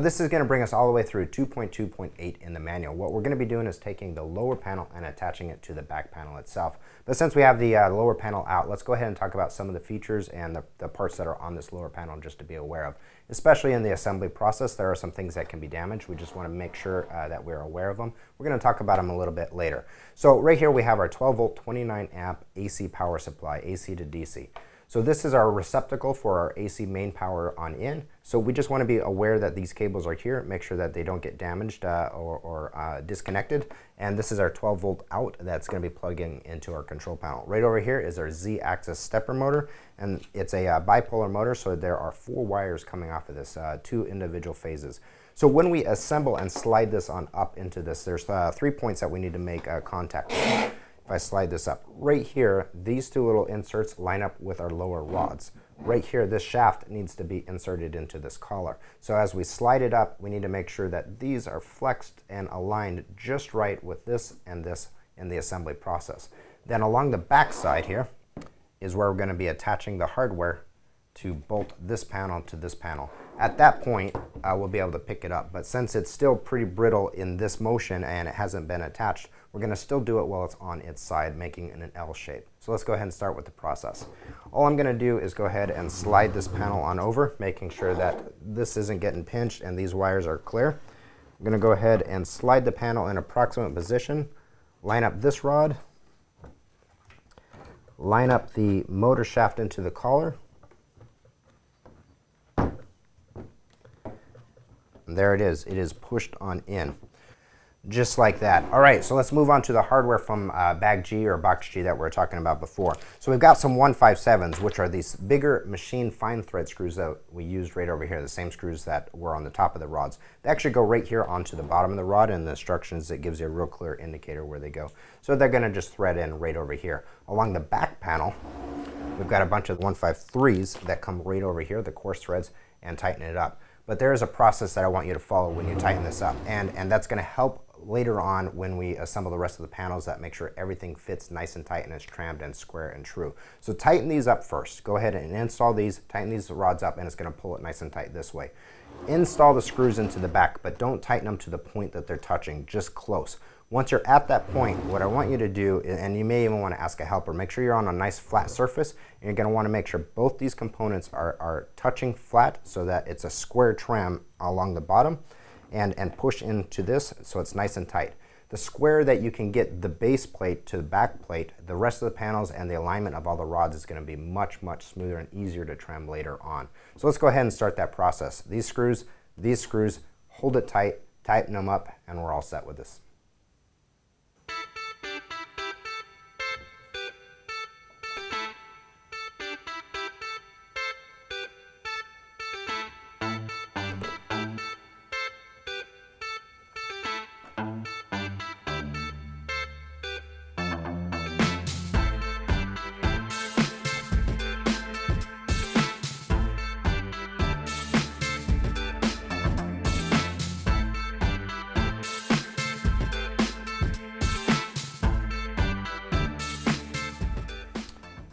this is going to bring us all the way through 2.2.8 in the manual. What we're going to be doing is taking the lower panel and attaching it to the back panel itself. But since we have the uh, lower panel out, let's go ahead and talk about some of the features and the, the parts that are on this lower panel just to be aware of. Especially in the assembly process, there are some things that can be damaged. We just want to make sure uh, that we're aware of them. We're going to talk about them a little bit later. So right here we have our 12 volt 29 amp AC power supply, AC to DC. So this is our receptacle for our AC main power on in. So we just want to be aware that these cables are here, make sure that they don't get damaged uh, or, or uh, disconnected. And this is our 12 volt out that's going to be plugging into our control panel. Right over here is our Z-axis stepper motor, and it's a uh, bipolar motor, so there are four wires coming off of this, uh, two individual phases. So when we assemble and slide this on up into this, there's uh, three points that we need to make uh, contact with. I slide this up, right here, these two little inserts line up with our lower rods. Right here, this shaft needs to be inserted into this collar. So as we slide it up, we need to make sure that these are flexed and aligned just right with this and this in the assembly process. Then along the back side here is where we're going to be attaching the hardware to bolt this panel to this panel. At that point, uh, we'll be able to pick it up. But since it's still pretty brittle in this motion and it hasn't been attached, we're going to still do it while it's on its side, making an L shape. So let's go ahead and start with the process. All I'm going to do is go ahead and slide this panel on over, making sure that this isn't getting pinched and these wires are clear. I'm going to go ahead and slide the panel in approximate position, line up this rod, line up the motor shaft into the collar, And there it is. It is pushed on in. Just like that. All right, so let's move on to the hardware from uh, Bag G or Box G that we were talking about before. So we've got some 157s, which are these bigger machine fine thread screws that we used right over here, the same screws that were on the top of the rods. They actually go right here onto the bottom of the rod, and the instructions, it gives you a real clear indicator where they go. So they're gonna just thread in right over here. Along the back panel, we've got a bunch of 153s that come right over here, the coarse threads, and tighten it up. But there is a process that I want you to follow when you tighten this up. And, and that's going to help later on when we assemble the rest of the panels that make sure everything fits nice and tight and is trimmed and square and true. So tighten these up first. Go ahead and install these, tighten these rods up and it's going to pull it nice and tight this way. Install the screws into the back, but don't tighten them to the point that they're touching, just close. Once you're at that point, what I want you to do, and you may even want to ask a helper, make sure you're on a nice flat surface, and you're going to want to make sure both these components are, are touching flat so that it's a square trim along the bottom, and, and push into this so it's nice and tight. The square that you can get the base plate to the back plate, the rest of the panels and the alignment of all the rods is going to be much, much smoother and easier to trim later on. So let's go ahead and start that process. These screws, these screws, hold it tight, tighten them up, and we're all set with this.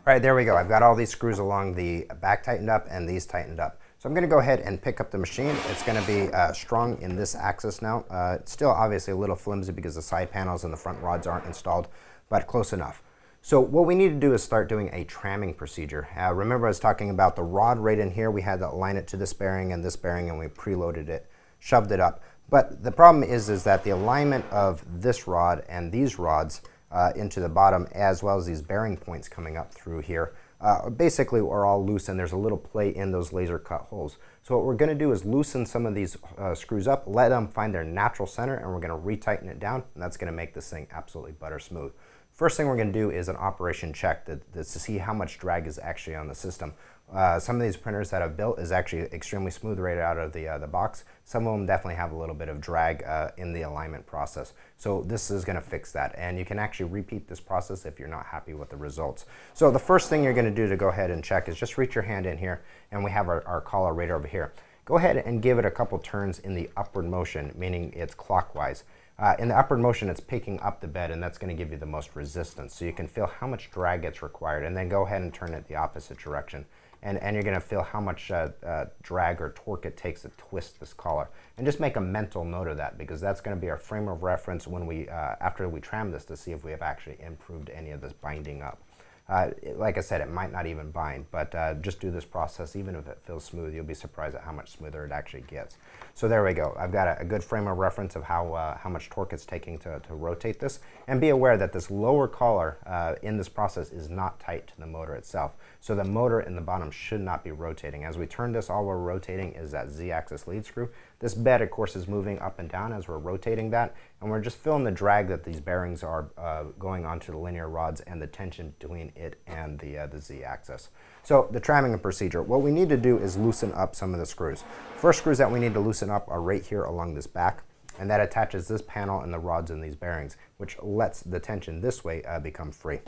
All right, there we go. I've got all these screws along the back tightened up and these tightened up. So I'm going to go ahead and pick up the machine. It's going to be uh, strong in this axis now. Uh, it's still obviously a little flimsy because the side panels and the front rods aren't installed, but close enough. So what we need to do is start doing a tramming procedure. Uh, remember I was talking about the rod right in here. We had to align it to this bearing and this bearing and we preloaded it, shoved it up. But the problem is, is that the alignment of this rod and these rods uh, into the bottom as well as these bearing points coming up through here. Uh, basically are all loose and there's a little play in those laser cut holes. So what we're going to do is loosen some of these uh, screws up, let them find their natural center and we're going to retighten it down and that's going to make this thing absolutely butter smooth. First thing we're going to do is an operation check to, to see how much drag is actually on the system. Uh, some of these printers that I've built is actually extremely smooth right out of the, uh, the box. Some of them definitely have a little bit of drag uh, in the alignment process. So this is going to fix that. And you can actually repeat this process if you're not happy with the results. So the first thing you're going to do to go ahead and check is just reach your hand in here and we have our, our collar right over here. Go ahead and give it a couple turns in the upward motion, meaning it's clockwise. Uh, in the upward motion, it's picking up the bed, and that's going to give you the most resistance. So you can feel how much drag gets required, and then go ahead and turn it the opposite direction and, and you're going to feel how much uh, uh, drag or torque it takes to twist this collar. And just make a mental note of that because that's going to be our frame of reference when we, uh, after we tram this to see if we have actually improved any of this binding up. Uh, like I said, it might not even bind, but uh, just do this process. Even if it feels smooth, you'll be surprised at how much smoother it actually gets. So there we go. I've got a, a good frame of reference of how, uh, how much torque it's taking to, to rotate this. And be aware that this lower collar uh, in this process is not tight to the motor itself. So the motor in the bottom should not be rotating. As we turn this, all we're rotating is that Z-axis lead screw. This bed, of course, is moving up and down as we're rotating that, and we're just feeling the drag that these bearings are uh, going onto the linear rods and the tension between it and the, uh, the Z-axis. So the tramming procedure, what we need to do is loosen up some of the screws. First screws that we need to loosen up are right here along this back, and that attaches this panel and the rods in these bearings, which lets the tension this way uh, become free.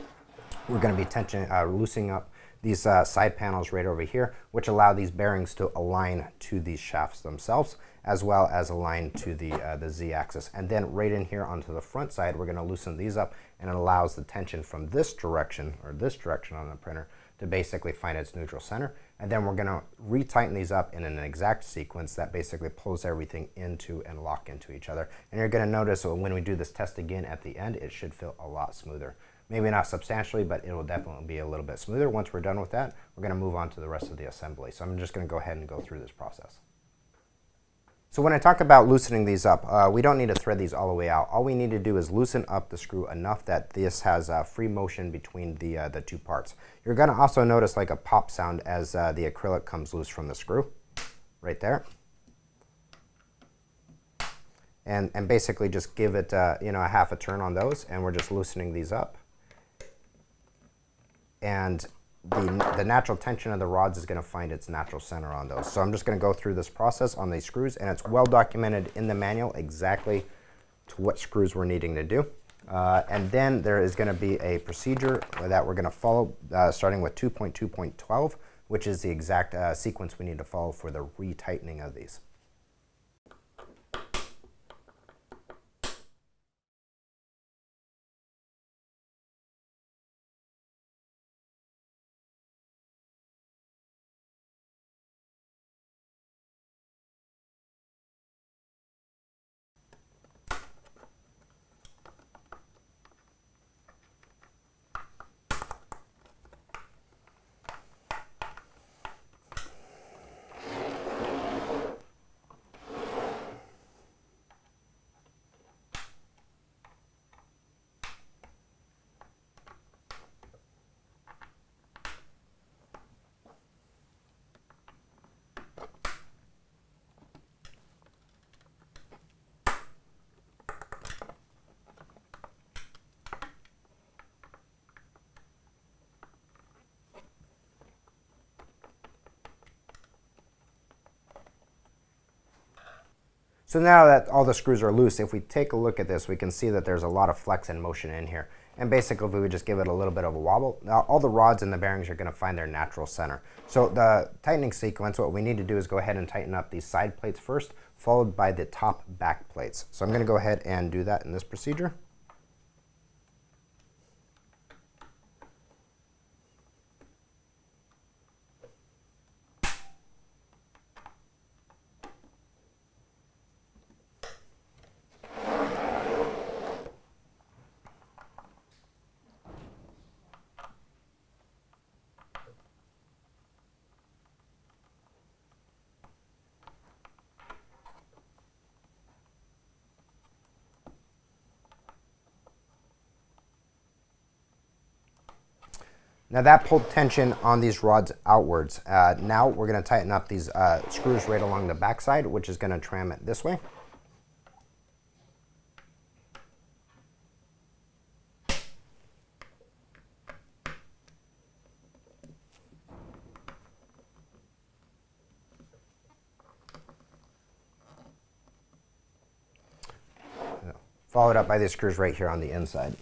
We're going to be tension, uh, loosening up these uh, side panels right over here, which allow these bearings to align to these shafts themselves as well as align to the, uh, the z-axis. And then right in here onto the front side, we're going to loosen these up and it allows the tension from this direction or this direction on the printer to basically find its neutral center. And then we're going to retighten these up in an exact sequence that basically pulls everything into and lock into each other. And you're going to notice when we do this test again at the end, it should feel a lot smoother. Maybe not substantially, but it will definitely be a little bit smoother. Once we're done with that, we're going to move on to the rest of the assembly. So I'm just going to go ahead and go through this process. So when I talk about loosening these up, uh, we don't need to thread these all the way out. All we need to do is loosen up the screw enough that this has uh, free motion between the, uh, the two parts. You're going to also notice like a pop sound as uh, the acrylic comes loose from the screw, right there. And, and basically just give it uh, you know, a half a turn on those, and we're just loosening these up. And the, the natural tension of the rods is going to find its natural center on those. So I'm just going to go through this process on these screws, and it's well documented in the manual exactly to what screws we're needing to do. Uh, and then there is going to be a procedure that we're going to follow uh, starting with 2.2.12, which is the exact uh, sequence we need to follow for the retightening of these. So now that all the screws are loose, if we take a look at this, we can see that there's a lot of flex and motion in here. And basically, if we would just give it a little bit of a wobble, now all the rods and the bearings are going to find their natural center. So the tightening sequence, what we need to do is go ahead and tighten up these side plates first, followed by the top back plates. So I'm going to go ahead and do that in this procedure. Now that pulled tension on these rods outwards. Uh, now we're going to tighten up these uh, screws right along the backside, which is going to tram it this way. Followed up by these screws right here on the inside.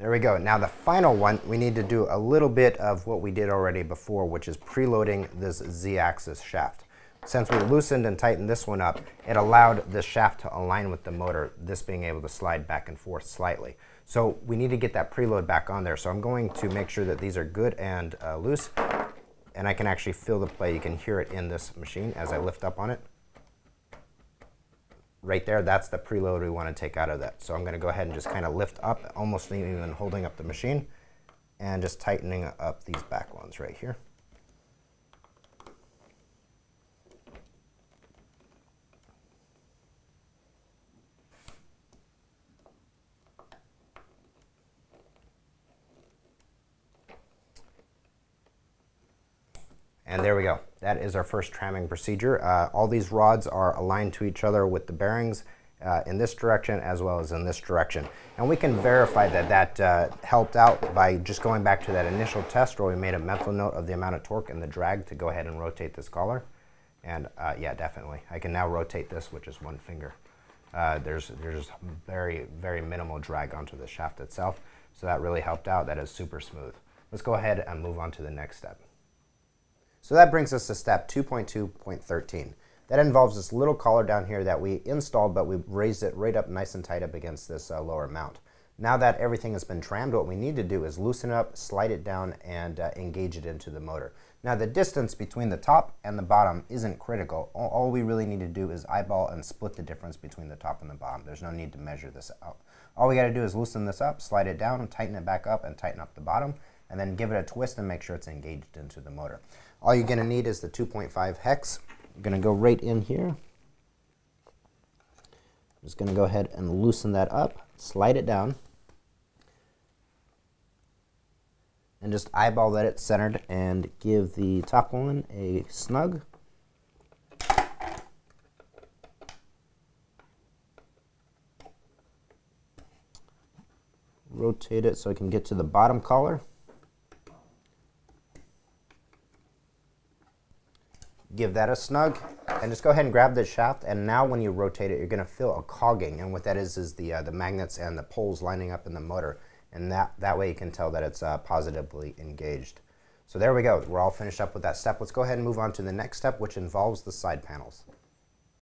There we go. Now the final one, we need to do a little bit of what we did already before, which is preloading this Z-axis shaft. Since we loosened and tightened this one up, it allowed the shaft to align with the motor, this being able to slide back and forth slightly. So we need to get that preload back on there. So I'm going to make sure that these are good and uh, loose, and I can actually feel the play. You can hear it in this machine as I lift up on it right there, that's the preload we want to take out of that. So I'm going to go ahead and just kind of lift up, almost even holding up the machine, and just tightening up these back ones right here. And there we go. That is our first tramming procedure. Uh, all these rods are aligned to each other with the bearings uh, in this direction as well as in this direction. And we can verify that that uh, helped out by just going back to that initial test where we made a mental note of the amount of torque and the drag to go ahead and rotate this collar. And uh, yeah, definitely. I can now rotate this with just one finger. Uh, there's, there's very, very minimal drag onto the shaft itself. So that really helped out. That is super smooth. Let's go ahead and move on to the next step. So that brings us to step 2.2.13. That involves this little collar down here that we installed, but we raised it right up nice and tight up against this uh, lower mount. Now that everything has been trammed, what we need to do is loosen it up, slide it down, and uh, engage it into the motor. Now the distance between the top and the bottom isn't critical. All, we really need to do is eyeball and split the difference between the top and the bottom. There's no need to measure this out. All we got to do is loosen this up, slide it down, tighten it back up, and tighten up the bottom, and then give it a twist and make sure it's engaged into the motor. All you're going to need is the 2.5 hex. I'm going to go right in here. I'm just going to go ahead and loosen that up, slide it down, and just eyeball that it's centered and give the top one a snug. Rotate it so I can get to the bottom collar. Give that a snug and just go ahead and grab the shaft and now when you rotate it you're going to feel a cogging and what that is is the uh, the magnets and the poles lining up in the motor and that that way you can tell that it's uh, positively engaged. So there we go. We're all finished up with that step. Let's go ahead and move on to the next step which involves the side panels